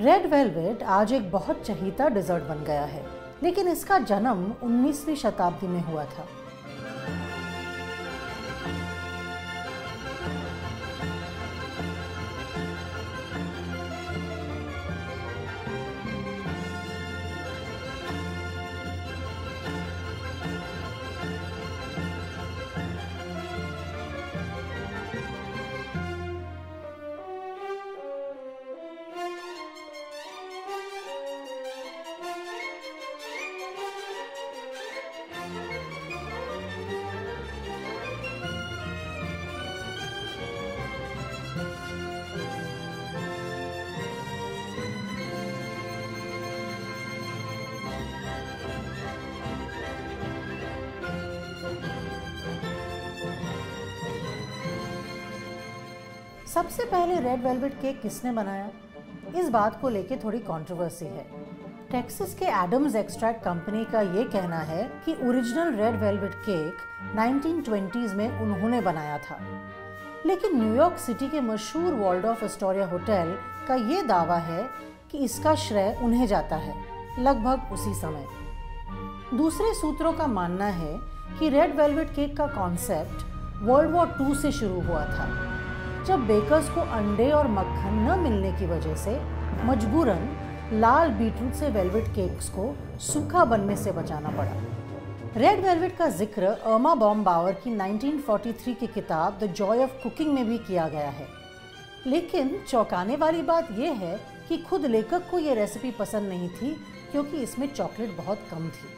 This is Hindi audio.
रेड वेलवेट आज एक बहुत चहीता डिजर्ट बन गया है, लेकिन इसका जन्म 19वीं शताब्दी में हुआ था। सबसे पहले रेड वेलवेट केक किसने बनाया? इस बात को लेके थोड़ी कंट्रोवर्सी है। टेक्सास के एडम्स एक्सट्रैक्ट कंपनी का ये कहना है कि original red velvet cake 1920s में उन्होंने बनाया था। लेकिन न्यूयॉर्क सिटी के मशहूर वर्ल्ड ऑफ़ एस्टोरिया होटल का ये दावा है कि इसका श्रेय उन्हें जाता है, लगभग उसी समय। दूसरे सूत्रों का मानना है कि रेड वेलवेट केक का कॉन्सेप्ट वर्ल्ड वॉर टू से शुरू हुआ था। जब बेकर्स को अंडे और मक्खन न मिलने की वजह से मजबूरन लाल बीटरूट से वेलवेट केक्स को सूखा बनने से बचाना पड़ा। रेड वेलवेट का ज़िक्र अर्मा बॉम बावर की 1943 की किताब द जॉय ऑफ़ कुकिंग में भी किया गया है। लेकिन चौंकाने वाली बात यह है कि खुद लेखक को यह रेसिपी पसंद नहीं थी, क्योंकि इसमें चॉकलेट बहुत कम थी।